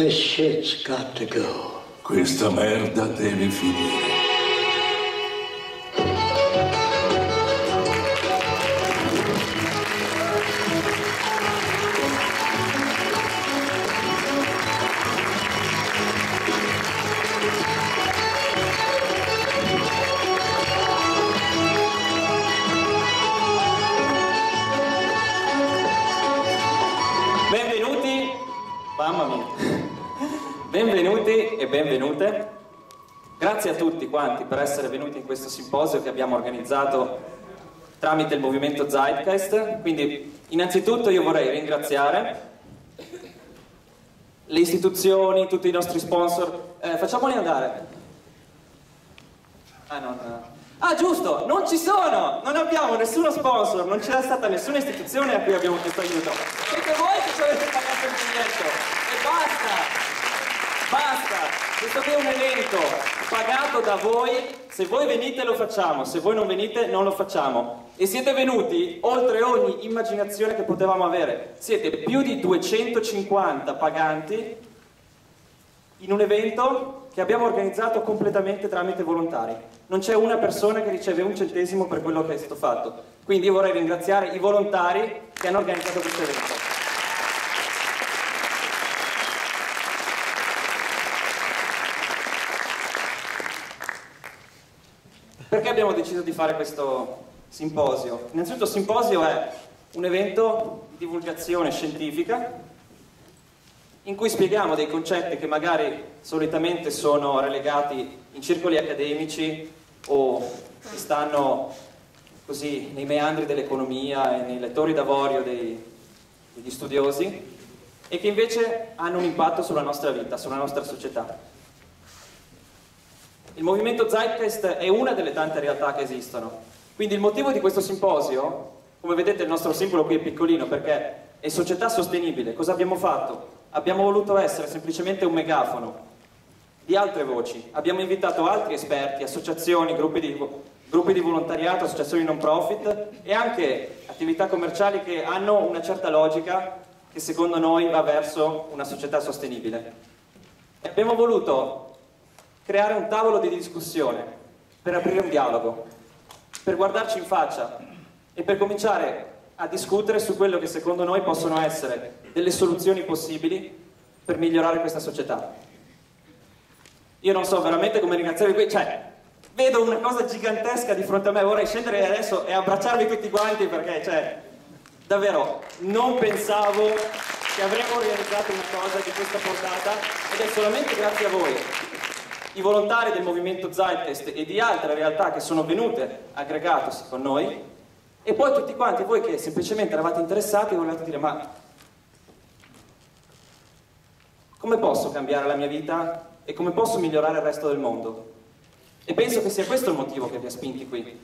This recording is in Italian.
This shit's got to go. Questa merda deve finire. Benvenuti, mamma mia, benvenuti e benvenute. Grazie a tutti quanti per essere venuti in questo simposio che abbiamo organizzato tramite il movimento Zeitgeist. Quindi, innanzitutto io vorrei ringraziare le istituzioni, tutti i nostri sponsor. Eh, facciamoli andare. Ah, no, no. Ah, giusto, non ci sono! Non abbiamo nessuno sponsor, non c'è stata nessuna istituzione a cui abbiamo chiesto aiuto. Siete voi che ci avete pagato il biglietto! E basta! Basta! Questo qui è un evento pagato da voi, se voi venite lo facciamo, se voi non venite non lo facciamo. E siete venuti oltre ogni immaginazione che potevamo avere. Siete più di 250 paganti in un evento che abbiamo organizzato completamente tramite volontari. Non c'è una persona che riceve un centesimo per quello che è stato fatto. Quindi io vorrei ringraziare i volontari che hanno organizzato questo evento. Perché abbiamo deciso di fare questo simposio? Innanzitutto il simposio è un evento di divulgazione scientifica in cui spieghiamo dei concetti che magari solitamente sono relegati in circoli accademici o che stanno così nei meandri dell'economia e nei lettori d'avorio dei, degli studiosi e che invece hanno un impatto sulla nostra vita, sulla nostra società. Il movimento Zeitgeist è una delle tante realtà che esistono. Quindi il motivo di questo simposio, come vedete il nostro simbolo qui è piccolino perché è società sostenibile. Cosa abbiamo fatto? Abbiamo voluto essere semplicemente un megafono di altre voci. Abbiamo invitato altri esperti, associazioni, gruppi di, gruppi di volontariato, associazioni non profit e anche attività commerciali che hanno una certa logica che secondo noi va verso una società sostenibile. Abbiamo voluto creare un tavolo di discussione per aprire un dialogo, per guardarci in faccia e per cominciare a discutere su quello che secondo noi possono essere delle soluzioni possibili per migliorare questa società. Io non so veramente come ringraziarvi qui, cioè, vedo una cosa gigantesca di fronte a me, vorrei scendere adesso e abbracciarvi tutti quanti perché, cioè, davvero, non pensavo che avremmo realizzato una cosa di questa portata ed è solamente grazie a voi, i volontari del movimento Zeitgeist e di altre realtà che sono venute aggregatosi con noi e poi tutti quanti voi che semplicemente eravate interessati e volevate dire ma come posso cambiare la mia vita e come posso migliorare il resto del mondo? E penso che sia questo il motivo che vi ha spinti qui.